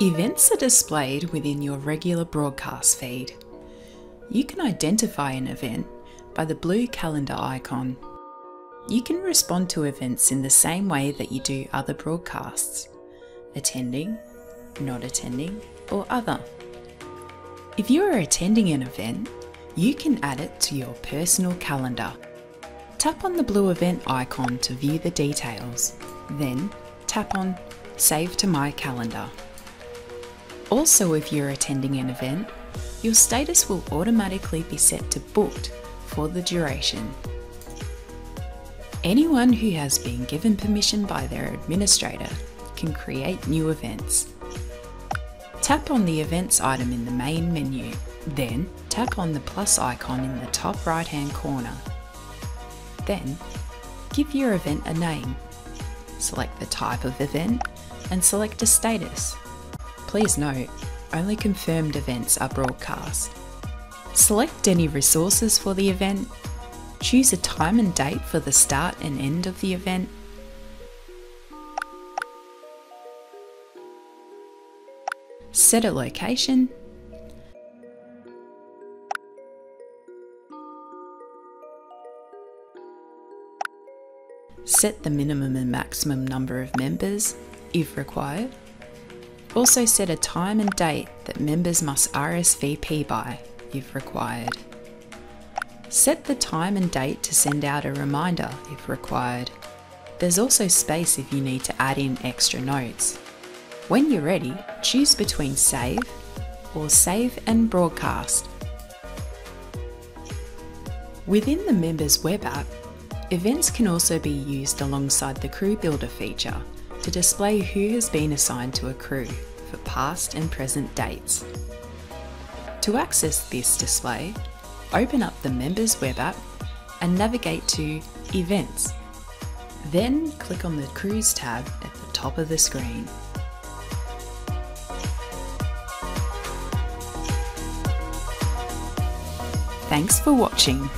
Events are displayed within your regular broadcast feed. You can identify an event by the blue calendar icon. You can respond to events in the same way that you do other broadcasts attending, not attending, or other. If you are attending an event, you can add it to your personal calendar. Tap on the blue event icon to view the details, then tap on Save to My Calendar. Also, if you're attending an event, your status will automatically be set to booked for the duration. Anyone who has been given permission by their administrator can create new events. Tap on the events item in the main menu, then tap on the plus icon in the top right hand corner. Then, give your event a name. Select the type of event and select a status. Please note, only confirmed events are broadcast. Select any resources for the event, choose a time and date for the start and end of the event, set a location, set the minimum and maximum number of members, if required, also set a time and date that members must RSVP by, if required. Set the time and date to send out a reminder if required. There's also space if you need to add in extra notes. When you're ready, choose between Save or Save and Broadcast. Within the Members web app, events can also be used alongside the Crew Builder feature to display who has been assigned to a crew for past and present dates. To access this display, open up the Members web app and navigate to Events. Then click on the Crews tab at the top of the screen. Thanks for watching.